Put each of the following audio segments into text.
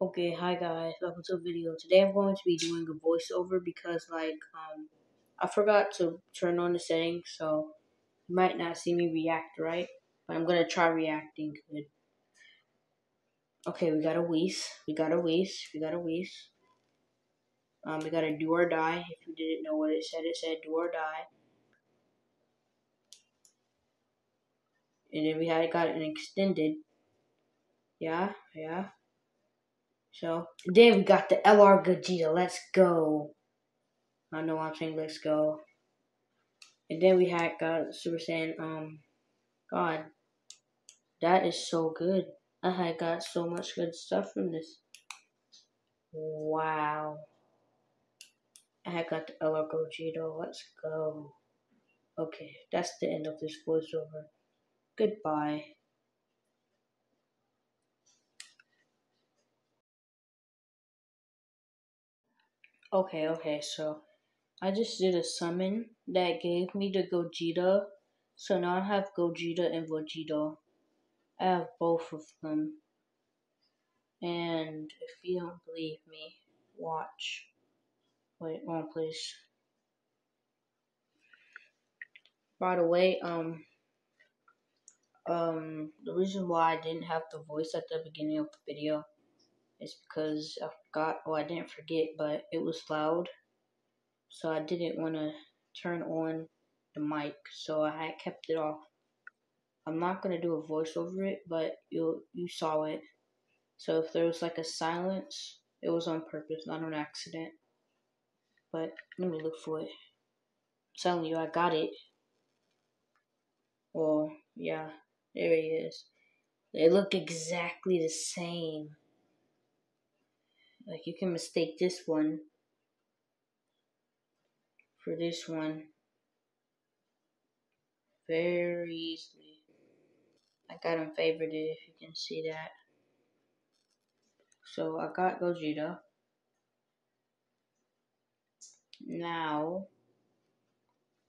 Okay, hi guys, welcome to a video. Today I'm going to be doing a voiceover because like um I forgot to turn on the settings, so you might not see me react right, but I'm gonna try reacting good. Okay, we got a Whis, we got a Whis, we got a Whis. Um, we got a do or die. If you didn't know what it said, it said do or die. And then we had got an extended. Yeah, yeah. So then we got the LR Gogeta. Let's go. I know I'm saying let's go. And then we had got Super Saiyan. Um, God, that is so good. I had got so much good stuff from this. Wow. I had got the LR Gogeta. Let's go. Okay, that's the end of this voiceover. Goodbye. Okay, okay, so I just did a summon that gave me the Gogeta. So now I have Gogeta and Vegito. I have both of them. And if you don't believe me, watch. Wait, one please. By the way, um, um, the reason why I didn't have the voice at the beginning of the video is because I forgot, well, I didn't forget, but it was loud. So I didn't want to turn on the mic, so I kept it off. I'm not gonna do a voice over it, but you you saw it. So if there was like a silence, it was on purpose, not on accident. But let me look for it. I'm telling you, I got it. Well, yeah, there he is. They look exactly the same. Like you can mistake this one for this one very easily. I got him favorited if you can see that. So I got Gogeta. Now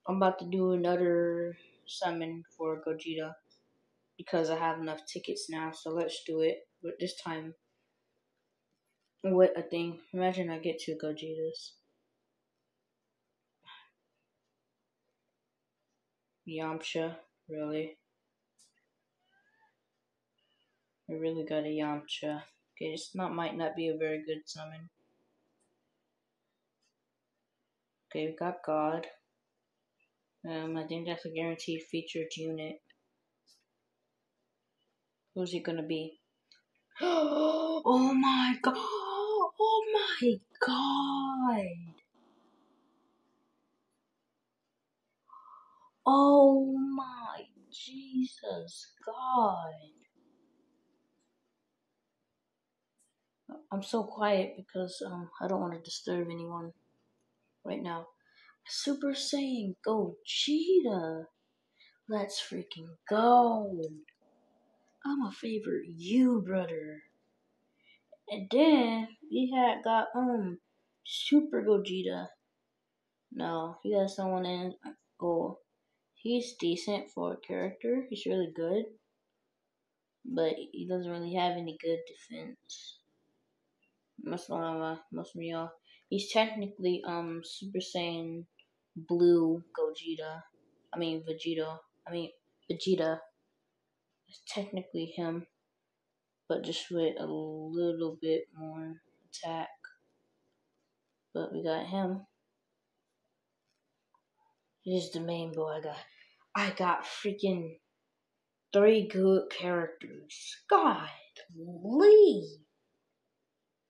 I'm about to do another summon for Gogeta because I have enough tickets now. So let's do it. But this time with a thing. Imagine I get two Gogetas. Yamcha, really? I really got a Yamcha. Okay, this not might not be a very good summon. Okay, we got God. Um, I think that's a guaranteed featured unit. Who's it gonna be? oh my god! Oh my god! Oh my Jesus God! I'm so quiet because um I don't want to disturb anyone right now. Super Saiyan Gogeta. Let's freaking go. I'm a favorite you, brother. And then we had got um Super Gogeta. No, he has someone in oh he's decent for a character. He's really good. But he doesn't really have any good defense. Most of most of y'all. He's technically um Super Saiyan Blue Gogeta. I mean Vegito. I mean Vegito. It's technically him, but just with a little bit more attack. But we got him. He's the main boy. I got. I got freaking three good characters. God, Lee.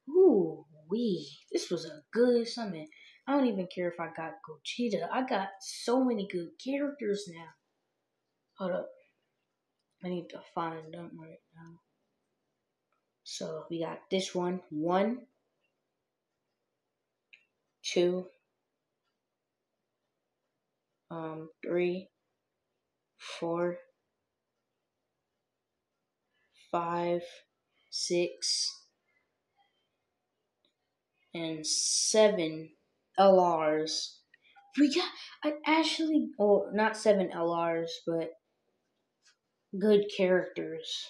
Ooh, wee. This was a good summon. I don't even care if I got Gogeta. I got so many good characters now. Hold up. I need to find them right now. So we got this one. One, um, three, four, five, six, and seven LRs. We got I actually, oh, not seven LRs, but good characters.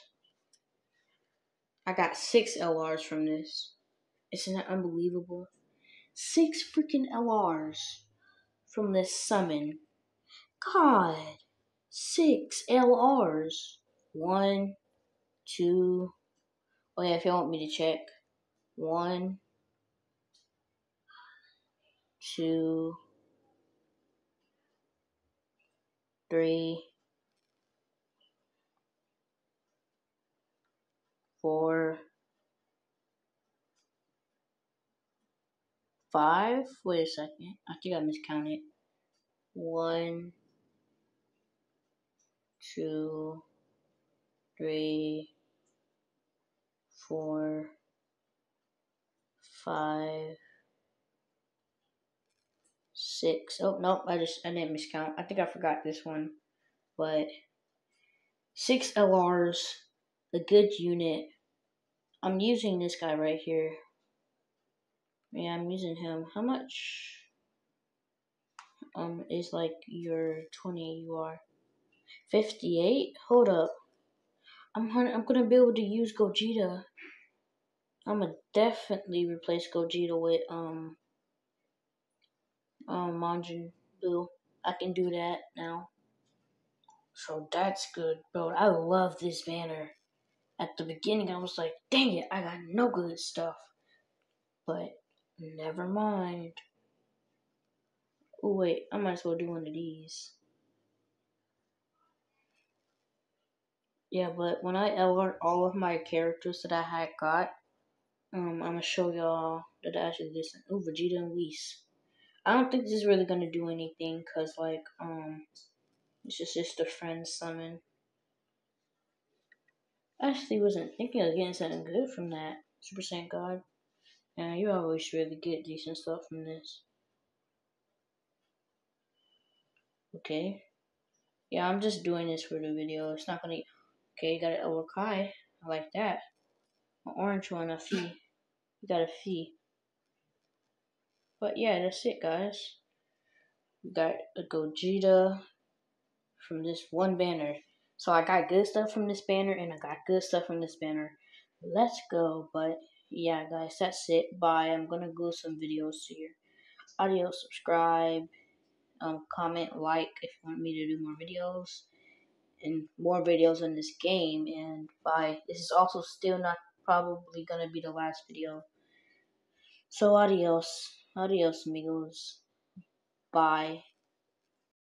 I got six LRs from this. Isn't that unbelievable? Six freaking LRs from this summon. God, six LRs. One, two. Oh yeah, if you want me to check. One, two, three, four, five. Wait a second. I think I miscounted. One, two, three, four, five, six. Oh nope, I just I didn't miscount. I think I forgot this one, but six LRs, a good unit. I'm using this guy right here. Yeah, I'm using him. How much? Um, is like your 20 you are 58. Hold up. I'm I'm gonna be able to use Gogeta. I'm gonna definitely replace Gogeta with um um Majin Buu. I can do that now. So that's good, bro. I love this banner. At the beginning, I was like, dang it, I got no good stuff. But never mind. Oh, wait, I might as well do one of these. Yeah, but when I learned all of my characters that I had got, um, I'm gonna show y'all that I actually listen. Oh, Vegeta and Whis. I don't think this is really gonna do anything, cause like, um, it's just just a friend summon. Actually wasn't thinking of getting something good from that Super Saiyan God. Yeah, you always really get decent stuff from this. Okay. Yeah, I'm just doing this for the video. It's not gonna. Okay, you got an Kai. I like that. An orange one, a fee. You got a fee. But yeah, that's it, guys. We got a Gogeta from this one banner. So I got good stuff from this banner, and I got good stuff from this banner. Let's go. But yeah, guys, that's it. Bye. I'm gonna go some videos here. audio. Subscribe um, comment, like if you want me to do more videos and more videos in this game. And bye. This is also still not probably gonna be the last video. So adios, adios amigos. Bye.